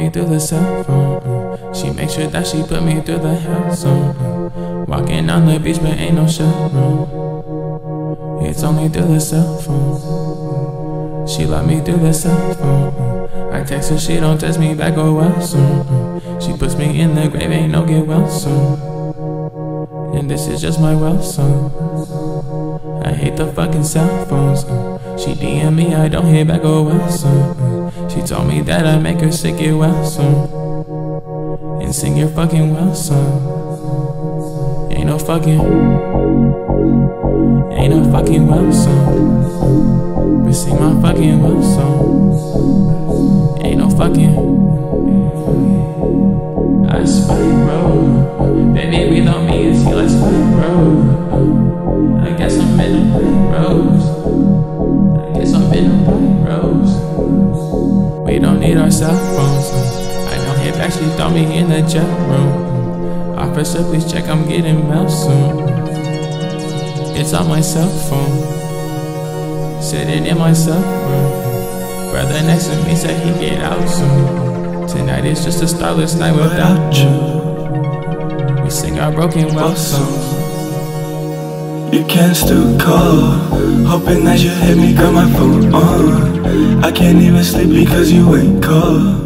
me through the cell phone. She make sure that she put me through the hell zone. Walking on the beach, but ain't no room. It's only through the cell phone. She love me through the cell phone. I text her, she don't text me back, or well soon. She puts me in the grave, ain't no get well soon. And this is just my well song. I hate the fucking cell phones. She DM me, I don't hear back, or well soon. She told me that I make her sick, get well soon. And sing your fucking well song. Ain't no fucking, ain't no fucking well song. But sing my fucking well song. Ain't no fucking. I spike, bro. Baby, need our cell phones. I know back, she throw me in the jet room. Officer, please check, I'm getting mail soon. It's on my cell phone. Sitting in my cell room. Brother next to me said he get out soon. Tonight is just a starless night without you. We sing our broken love songs. You can still call, hoping that you hit me, got my phone on. I can't even sleep because you ain't call.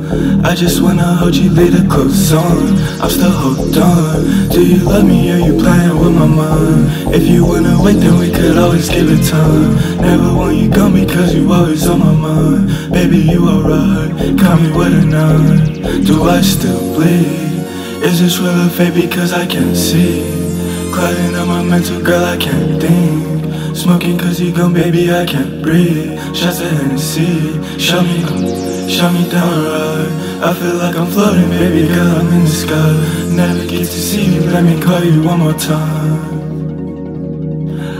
I just wanna hold you, lay the clothes on. I'm still hooked on. Do you love me or you playing with my mind? If you wanna wait, then we could always give it time. Never want you gone because you always on my mind. Baby, you alright? Call me with a nine. Do I still bleed? Is this real or fake because I can't see? Clouding on my mental, girl, I can't think. Smoking cause you gone, baby, I can't breathe. Shots of Hennessy, show me, show me down road. I feel like I'm floating, baby girl, I'm in the sky. Never get to see you, let me call you one more time.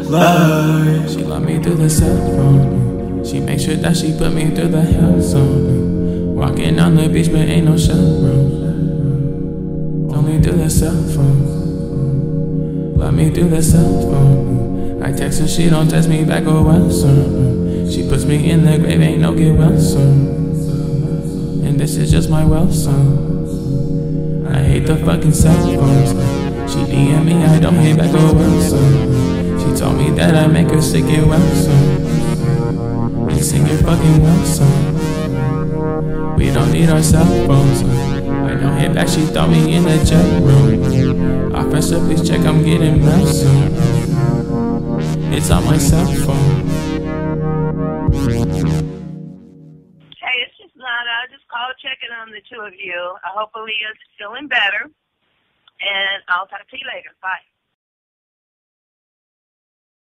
Lies. She love me through the cell phone She make sure that she put me through the hell zone Walking on the beach, but ain't no room Only through the cell phone Love me through the cell phone. I text her, she don't text me back, or well soon. She puts me in the grave, ain't no get well soon. And this is just my well song. I hate the fucking cell phones. She DM me, I don't hate back, oh well soon. She told me that I make her sick, get well soon. And sing your fucking well song. We don't need our cell phones. I don't hit back, she throw me in the jet room. Officer, please check, I'm getting mail soon. It's on my cell phone. Hey, it's just Nada. I just called checking on the two of you. I hopefully you're feeling better. And I'll talk to you later. Bye.